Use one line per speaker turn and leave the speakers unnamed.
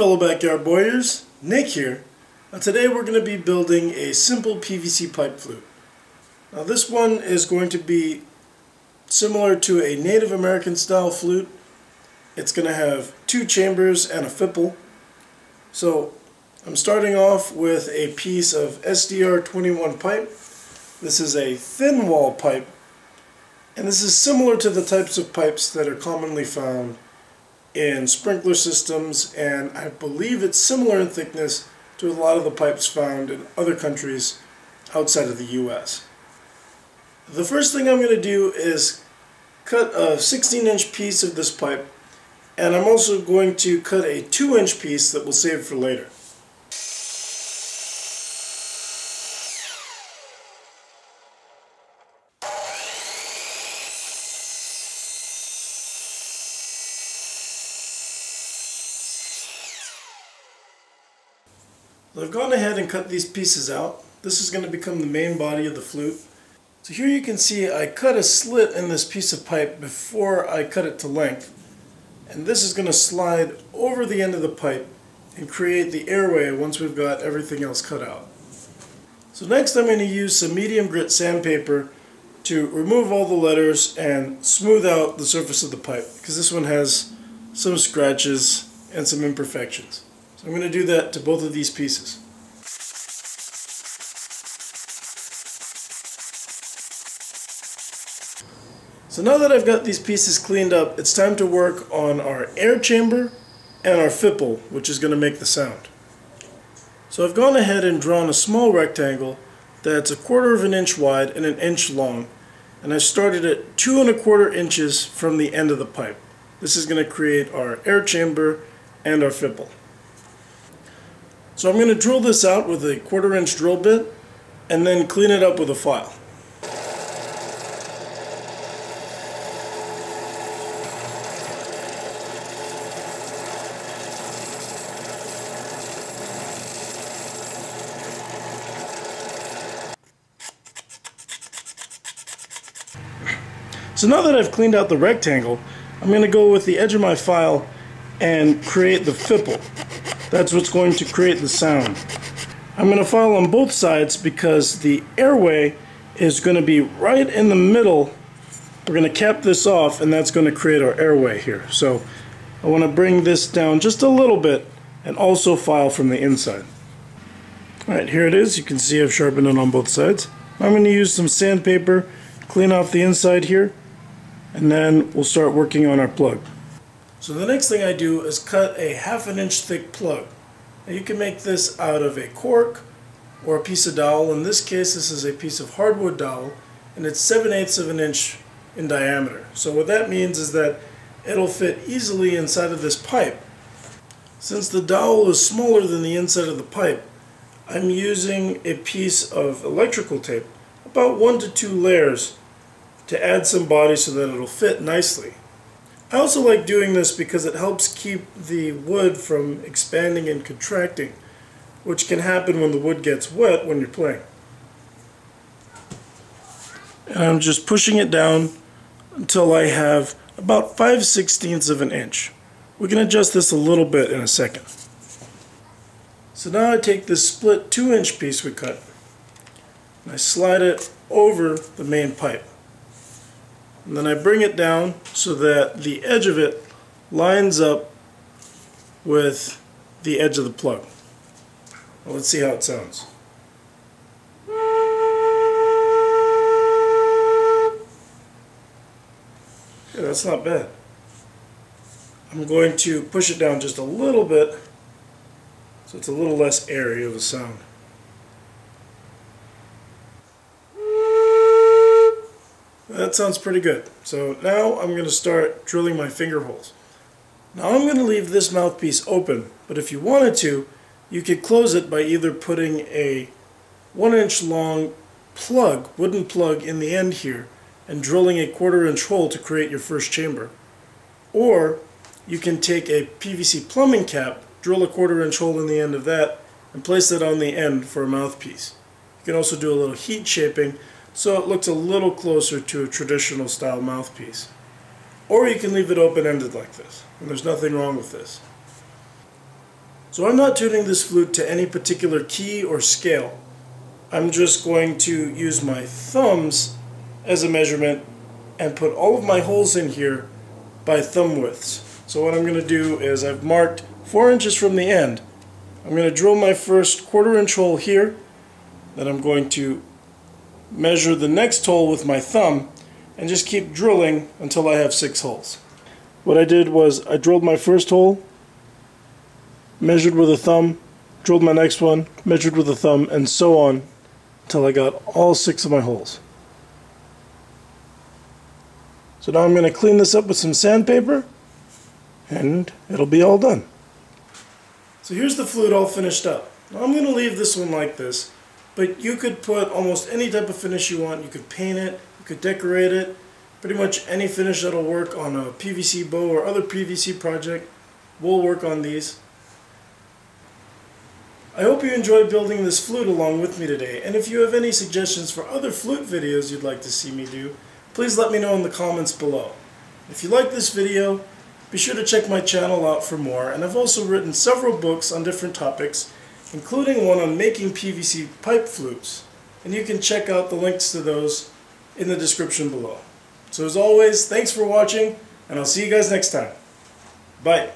fellow backyard bowyers, Nick here. Now today we're going to be building a simple PVC pipe flute. Now this one is going to be similar to a Native American style flute. It's going to have two chambers and a fipple. So I'm starting off with a piece of SDR21 pipe. This is a thin wall pipe and this is similar to the types of pipes that are commonly found in sprinkler systems and I believe it's similar in thickness to a lot of the pipes found in other countries outside of the US. The first thing I'm going to do is cut a 16 inch piece of this pipe and I'm also going to cut a 2 inch piece that we'll save for later. I've gone ahead and cut these pieces out. This is going to become the main body of the flute. So here you can see I cut a slit in this piece of pipe before I cut it to length. And this is going to slide over the end of the pipe and create the airway once we've got everything else cut out. So next I'm going to use some medium grit sandpaper to remove all the letters and smooth out the surface of the pipe because this one has some scratches and some imperfections. So I'm going to do that to both of these pieces. So now that I've got these pieces cleaned up, it's time to work on our air chamber and our fipple, which is going to make the sound. So I've gone ahead and drawn a small rectangle that's a quarter of an inch wide and an inch long, and I started at two and a quarter inches from the end of the pipe. This is going to create our air chamber and our fipple. So I'm going to drill this out with a quarter inch drill bit and then clean it up with a file. So now that I've cleaned out the rectangle, I'm going to go with the edge of my file and create the fipple. That's what's going to create the sound. I'm going to file on both sides because the airway is going to be right in the middle. We're going to cap this off and that's going to create our airway here. So I want to bring this down just a little bit and also file from the inside. Alright, here it is. You can see I've sharpened it on both sides. I'm going to use some sandpaper, clean off the inside here, and then we'll start working on our plug. So the next thing I do is cut a half an inch thick plug. Now you can make this out of a cork or a piece of dowel. In this case this is a piece of hardwood dowel and it's 7 eighths of an inch in diameter. So what that means is that it'll fit easily inside of this pipe. Since the dowel is smaller than the inside of the pipe, I'm using a piece of electrical tape, about one to two layers, to add some body so that it'll fit nicely. I also like doing this because it helps keep the wood from expanding and contracting, which can happen when the wood gets wet when you're playing. And I'm just pushing it down until I have about 5 sixteenths of an inch. We can adjust this a little bit in a second. So now I take this split 2 inch piece we cut and I slide it over the main pipe. And then I bring it down so that the edge of it lines up with the edge of the plug. Well, let's see how it sounds. Yeah, that's not bad. I'm going to push it down just a little bit so it's a little less airy of a sound. That sounds pretty good. So now I'm going to start drilling my finger holes. Now I'm going to leave this mouthpiece open, but if you wanted to, you could close it by either putting a one inch long plug, wooden plug in the end here, and drilling a quarter inch hole to create your first chamber. Or you can take a PVC plumbing cap, drill a quarter inch hole in the end of that, and place that on the end for a mouthpiece. You can also do a little heat shaping so it looks a little closer to a traditional style mouthpiece. Or you can leave it open-ended like this, and there's nothing wrong with this. So I'm not tuning this flute to any particular key or scale. I'm just going to use my thumbs as a measurement and put all of my holes in here by thumb widths. So what I'm going to do is I've marked 4 inches from the end. I'm going to drill my first quarter inch hole here. Then I'm going to measure the next hole with my thumb and just keep drilling until I have six holes. What I did was I drilled my first hole, measured with a thumb, drilled my next one, measured with a thumb, and so on until I got all six of my holes. So now I'm going to clean this up with some sandpaper and it'll be all done. So here's the flute all finished up. I'm going to leave this one like this, but you could put almost any type of finish you want. You could paint it, you could decorate it, pretty much any finish that'll work on a PVC bow or other PVC project will work on these. I hope you enjoyed building this flute along with me today, and if you have any suggestions for other flute videos you'd like to see me do, please let me know in the comments below. If you like this video, be sure to check my channel out for more, and I've also written several books on different topics, including one on making PVC pipe flutes, and you can check out the links to those in the description below. So as always, thanks for watching, and I'll see you guys next time. Bye.